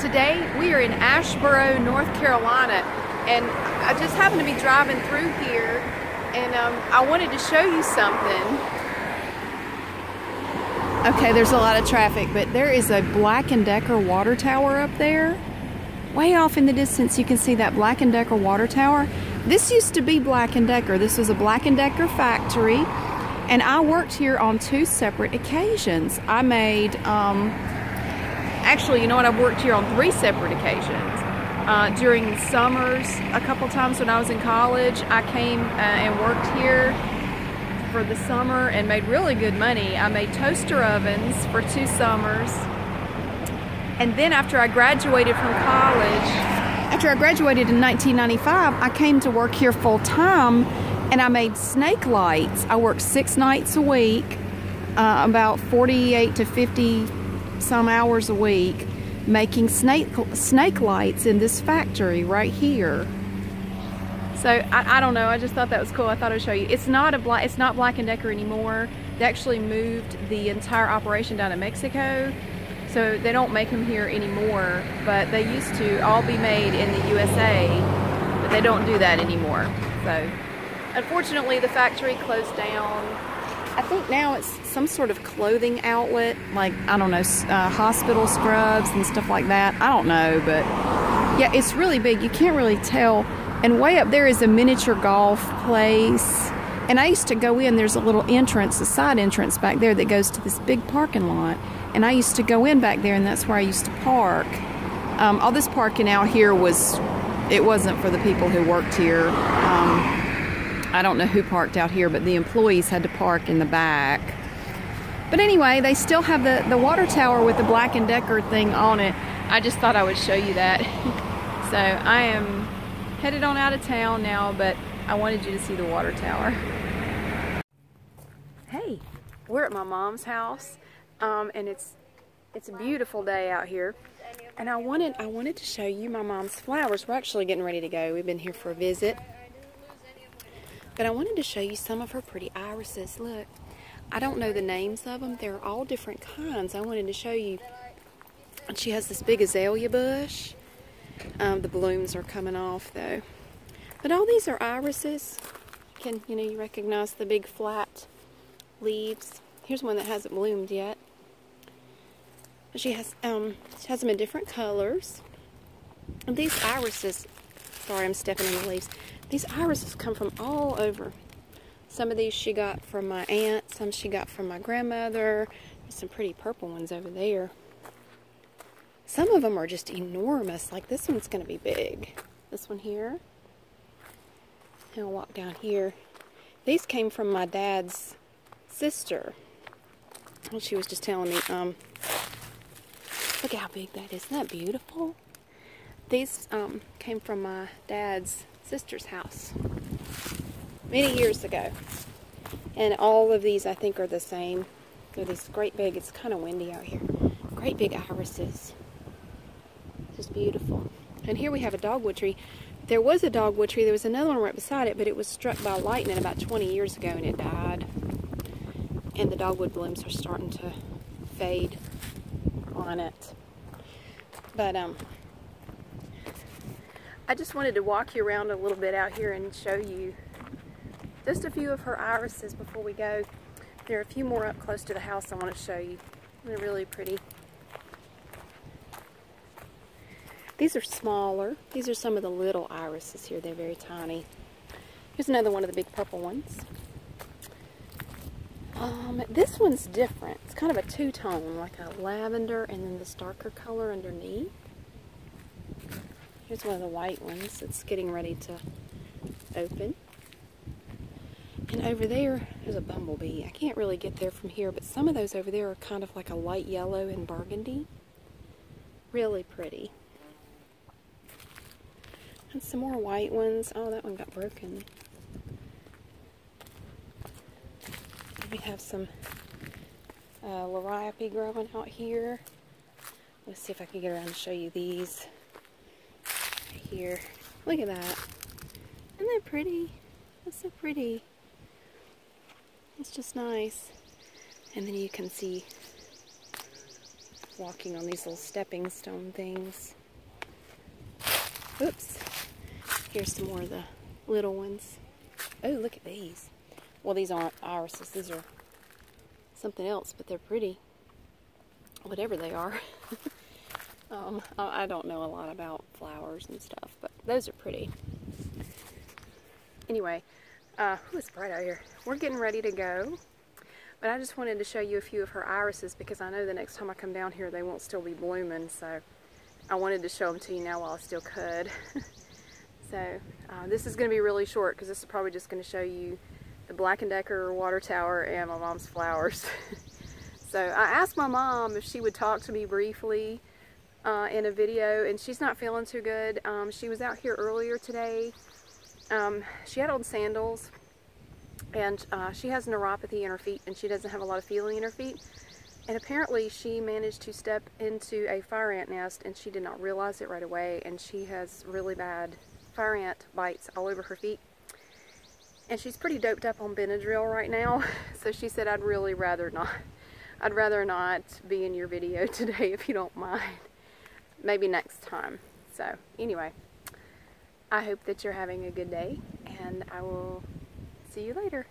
Today we are in Asheboro, North Carolina, and I just happened to be driving through here, and um, I wanted to show you something. Okay, there's a lot of traffic, but there is a Black & Decker water tower up there. Way off in the distance, you can see that Black & Decker water tower. This used to be Black & Decker. This was a Black & Decker factory, and I worked here on two separate occasions. I made um, actually, you know what? I've worked here on three separate occasions. Uh, during summers, a couple times when I was in college, I came uh, and worked here for the summer and made really good money. I made toaster ovens for two summers. And then after I graduated from college, after I graduated in 1995, I came to work here full time and I made SnakeLights. I worked six nights a week, uh, about 48 to 50 some hours a week making snake SnakeLights in this factory right here. So I, I, don't know. I just thought that was cool. I thought I'd show you. It's not a black. It's not Black and Decker anymore. They actually moved the entire operation down to Mexico, so they don't make them here anymore. But they used to all be made in the USA, but they don't do that anymore. So unfortunately, the factory closed down I think now it's some sort of clothing outlet, like, I don't know, uh, hospital scrubs and stuff like that. I don't know, but yeah, it's really big. You can't really tell. And way up there is a miniature golf place. And I used to go in, there's a little entrance, a side entrance back there that goes to this big parking lot. And I used to go in back there, and that's where I used to park. Um, all this parking out here was, it wasn't for the people who worked here. Um, I don't know who parked out here, but the employees had to park in the back. But anyway, they still have the, the water tower with the Black & Decker thing on it. I just thought I would show you that. so I am headed on out of town now, but I wanted you to see the water tower. Hey, we're at my mom's house, um, and it's it's a beautiful day out here. And I wanted I wanted to show you my mom's flowers. We're actually getting ready to go. We've been here for a visit. But I wanted to show you some of her pretty irises. Look, I don't know the names of them. They're all different kinds. I wanted to show you. She has this big azalea bush. Um, the blooms are coming off though. But all these are irises. Can you know you recognize the big flat leaves? Here's one that hasn't bloomed yet. She has um she has them in different colors. And these irises, sorry I'm stepping in the leaves. These irises come from all over. Some of these she got from my aunt, some she got from my grandmother. There's some pretty purple ones over there. Some of them are just enormous, like this one's going to be big. This one here. And I'll walk down here. These came from my dad's sister. Well, she was just telling me, um, look how big that is. Isn't that beautiful? These um, came from my dad's sister's house many years ago. And all of these I think are the same. They're these great big, it's kind of windy out here. Great big irises. Just beautiful. And here we have a dogwood tree. There was a dogwood tree, there was another one right beside it, but it was struck by lightning about 20 years ago and it died. And the dogwood blooms are starting to fade on it. But um, I just wanted to walk you around a little bit out here and show you just a few of her irises before we go. There are a few more up close to the house I want to show you. They're really pretty. These are smaller. These are some of the little irises here. They're very tiny. Here's another one of the big purple ones. Um, this one's different. It's kind of a two-tone, like a lavender and then this darker color underneath. Here's one of the white ones that's getting ready to open. And over there, there's a bumblebee. I can't really get there from here, but some of those over there are kind of like a light yellow and burgundy. Really pretty. And some more white ones. Oh, that one got broken. We have some uh, liriope growing out here. Let's see if I can get around to show you these here. Look at that. Isn't that pretty? That's so pretty. It's just nice. And then you can see walking on these little stepping stone things. Oops. Here's some more of the little ones. Oh, look at these. Well, these aren't irises. These are something else, but they're pretty. Whatever they are. um, I don't know a lot about flowers and stuff, but those are pretty. Anyway, uh, ooh, it's bright out here. We're getting ready to go. But I just wanted to show you a few of her irises because I know the next time I come down here they won't still be blooming. So I wanted to show them to you now while I still could. so uh, this is going to be really short because this is probably just going to show you the Black & Decker water tower and my mom's flowers. so I asked my mom if she would talk to me briefly uh, in a video and she's not feeling too good. Um, she was out here earlier today. Um, she had old sandals and uh, she has neuropathy in her feet and she doesn't have a lot of feeling in her feet. And apparently she managed to step into a fire ant nest and she did not realize it right away and she has really bad fire ant bites all over her feet and she's pretty doped up on Benadryl right now. So she said, I'd really rather not, I'd rather not be in your video today if you don't mind. Maybe next time. So anyway, I hope that you're having a good day and I will see you later.